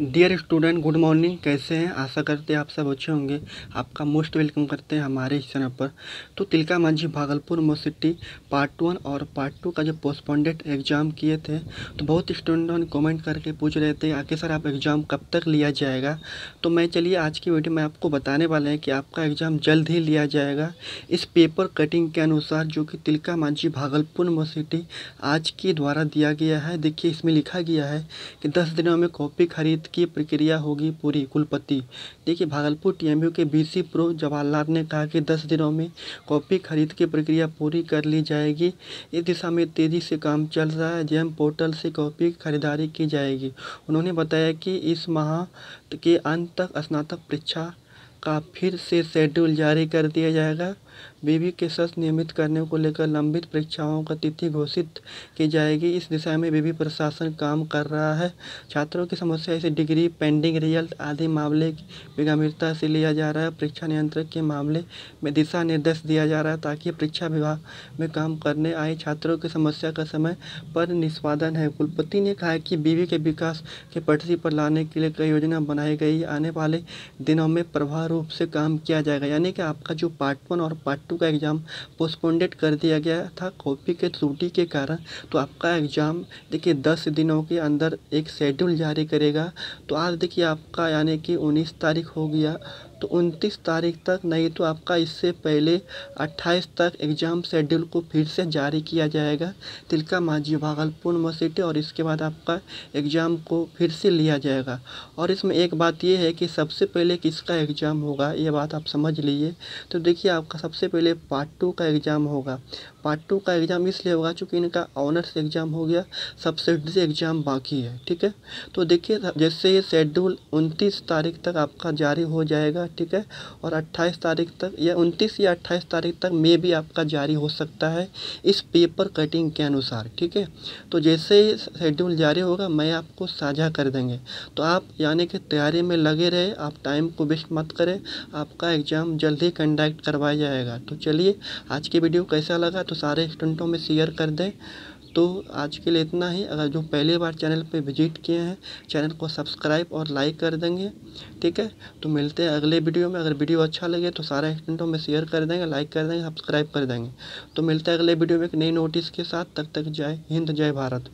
Dear student good morning कैसे हैं? आशा करते हैं आप सब अच्छे होंगे। आपका मोस्ट वेलकम करते हैं हमारे इस चैनल पर। तो Tilka Manjhi, Bhagalpur university part one और पार्ट टू का जो पोस्टपोंडेड एग्ज़ाम किए थे तो बहुत स्टूडेंटों ने कमेंट करके पूछ रहे थे, आखिर सर आप एग्ज़ाम कब तक लिया जाएगा? तो मैं, चलिए आज की वीडियो में आपको बताने वाले हैं कि आपका एग्ज़ाम जल्द ही लिया जाएगा। इस पेपर कटिंग के अनुसार जो कि तिलका मांझी, भागलपुर यूनिवर्सिटी आज के द्वारा दिया गया है। देखिए, इसमें लिखा गया है कि दस दिनों में कॉपी खरीद की प्रक्रिया होगी पूरी, कुलपति। देखिए, भागलपुर टीएमयू के बीसी प्रो जवाहरलाल ने कहा कि 10 दिनों में कॉपी खरीद की प्रक्रिया पूरी कर ली जाएगी। इस दिशा में तेज़ी से काम चल रहा है जेम पोर्टल से कॉपी खरीदारी की जाएगी। उन्होंने बताया कि इस माह के अंत तक स्नातक परीक्षा का फिर से शेड्यूल जारी कर दिया जाएगा। बीबी के सच नियमित करने को लेकर लंबित परीक्षाओं का तिथि घोषित की जाएगी। इस दिशा में बीबी प्रशासन काम कर रहा है। छात्रों की समस्या इसे डिग्री पेंडिंग, रिज़ल्ट आदि मामले की गंभीरता से लिया जा रहा है। परीक्षा नियंत्रक के मामले में दिशा निर्देश दिया जा रहा है ताकि परीक्षा विभाग में काम करने आए छात्रों की समस्या का समय पर निष्पादन है। कुलपति ने कहा कि बीवी के विकास के पटरी पर लाने के लिए कई योजना बनाई गई। आने वाले दिनों में प्रभाव रूप से काम किया जाएगा। यानी कि आपका जो पार्ट वन और पार्ट टू का एग्ज़ाम पोस्टपोन्डेड कर दिया गया था कॉपी के त्रुटि के कारण। तो आपका एग्ज़ाम देखिए दस दिनों के अंदर एक शेड्यूल जारी करेगा। तो आज देखिए आपका यानी कि उन्नीस तारीख हो गया। तो उनतीस तारीख तक, नहीं तो आपका इससे पहले अट्ठाईस तक एग्ज़ाम शेड्यूल को फिर से जारी किया जाएगा। तिलका मांझी, भागलपुर यूनिवर्सिटी और इसके बाद आपका एग्ज़ाम को फिर से लिया जाएगा। और इसमें एक बात यह है कि सबसे पहले किसका एग्ज़ाम होगा, ये बात आप समझ लीजिए। तो देखिए, आपका सबसे पहले पार्ट टू का एग्ज़ाम होगा। पार्ट टू का एग्ज़ाम इसलिए होगा चूँकि इनका ऑनर्स एग्ज़ाम हो गया सब्सिडी एग्ज़ाम बाकी है, ठीक है? तो देखिए, जैसे ये शेड्यूल उनतीस तारीख तक आपका जारी हो जाएगा ठीक है? और अट्ठाईस तारीख तक या उनतीस या अट्ठाईस तारीख तक मे भी आपका जारी हो सकता है इस पेपर कटिंग के अनुसार, ठीक है? तो जैसे ही शेड्यूल जारी होगा, मैं आपको साझा कर देंगे। तो आप यानी कि तैयारी में लगे रहे, आप टाइम को वेस्ट मत करें, आपका एग्ज़ाम जल्द ही कंडक्ट करवाया जाएगा। तो चलिए, आज की वीडियो कैसा लगा तो सारे स्टूडेंटों में शेयर कर दें। तो आज के लिए इतना ही। अगर जो पहली बार चैनल पे विज़िट किए हैं, चैनल को सब्सक्राइब और लाइक कर देंगे, ठीक है? तो मिलते हैं अगले वीडियो में। अगर वीडियो अच्छा लगे तो सारे स्टूडेंटों में शेयर कर देंगे, लाइक कर देंगे, सब्सक्राइब कर देंगे। तो मिलते हैं अगले वीडियो में एक नई नोटिस के साथ। तब तक जय हिंद, जय भारत।